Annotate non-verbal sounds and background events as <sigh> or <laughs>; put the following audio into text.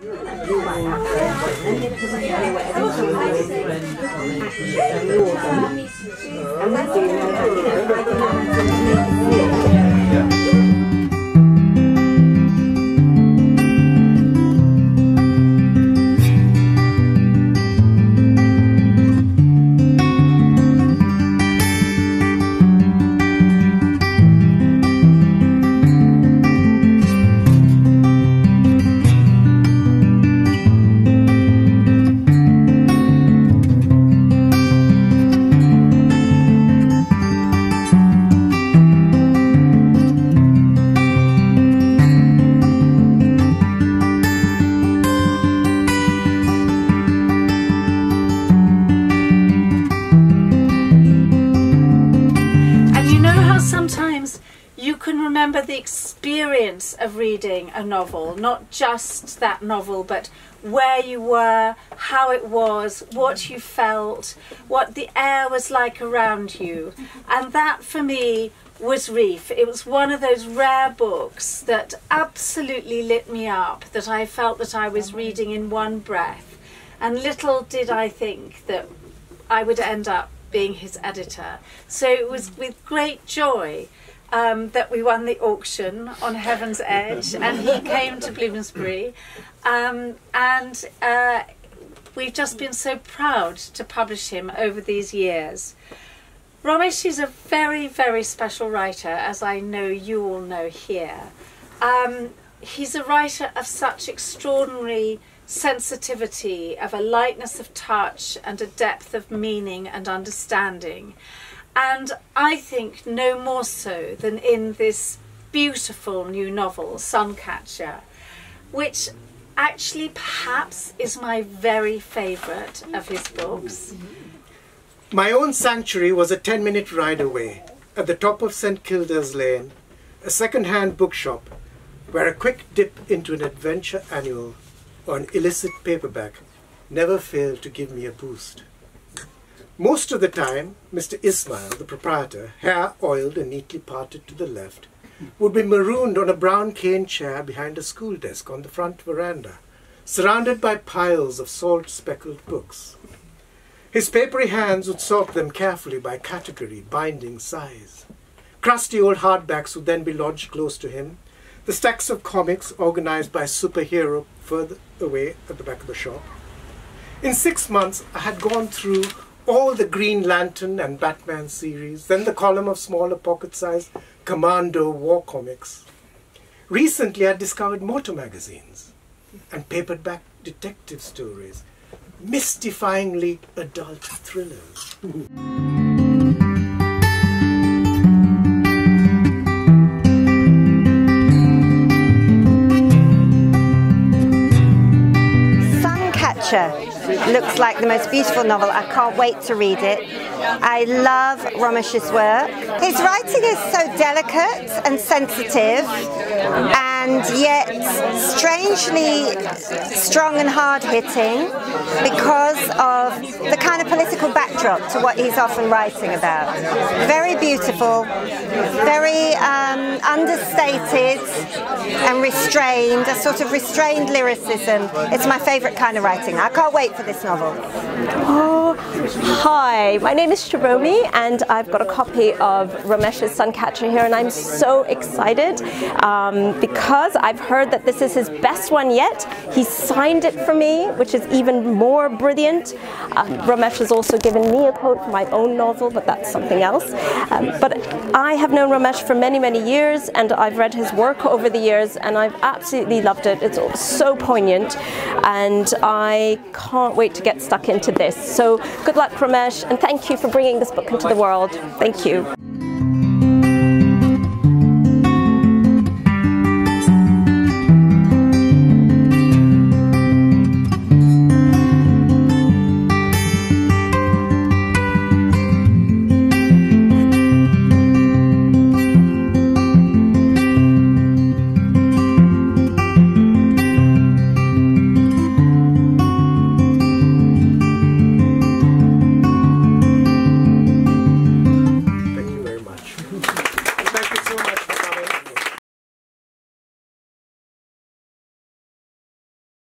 嗯。Experience of reading a novel, not just that novel, but where you were, how it was, what you felt, what the air was like around you. And that for me was Reef. It was one of those rare books that absolutely lit me up, that I felt that I was reading in one breath. And little did I think that I would end up being his editor. So it was mm. with great joy um, that we won the auction on Heaven's Edge, and he <laughs> came to Bloomsbury. Um, and uh, we've just been so proud to publish him over these years. Romesh is a very, very special writer, as I know you all know here. Um, he's a writer of such extraordinary sensitivity, of a lightness of touch, and a depth of meaning and understanding. And I think no more so than in this beautiful new novel, Suncatcher, which actually perhaps is my very favourite of his books. My own sanctuary was a 10 minute ride away, at the top of St. Kilda's Lane, a second hand bookshop where a quick dip into an adventure annual or an illicit paperback never failed to give me a boost. Most of the time, Mr. Ismail, the proprietor, hair oiled and neatly parted to the left, would be marooned on a brown cane chair behind a school desk on the front veranda, surrounded by piles of salt speckled books. His papery hands would sort them carefully by category, binding, size. Crusty old hardbacks would then be lodged close to him, the stacks of comics organized by superhero further away at the back of the shop. In six months, I had gone through all the Green Lantern and Batman series, then the column of smaller pocket-sized Commando war comics. Recently, I discovered motor magazines and paperback detective stories, mystifyingly adult thrillers. <laughs> Looks like the most beautiful novel. I can't wait to read it. I love Romesh's work. His writing is so delicate and sensitive and yet strangely strong and hard hitting because of the kind of political backdrop to what he's often writing about. Very beautiful, very um, understated and restrained, a sort of restrained lyricism. It's my favourite kind of writing. I can't wait for this novel. Oh, hi, my name is Shiromi and I've got a copy of Romesh's Suncatcher here and I'm so excited um, because I've heard that this is his best one yet. He signed it for me, which is even more brilliant. Uh, Romesh has also given me a quote for my own novel, but that's something else. Um, but I have known Romesh for many, many years and I've read his work over the years and I've absolutely loved it. It's so poignant and I can't wait to get stuck into this. So good luck, Romesh, and thank you for bringing this book into the world. Thank you.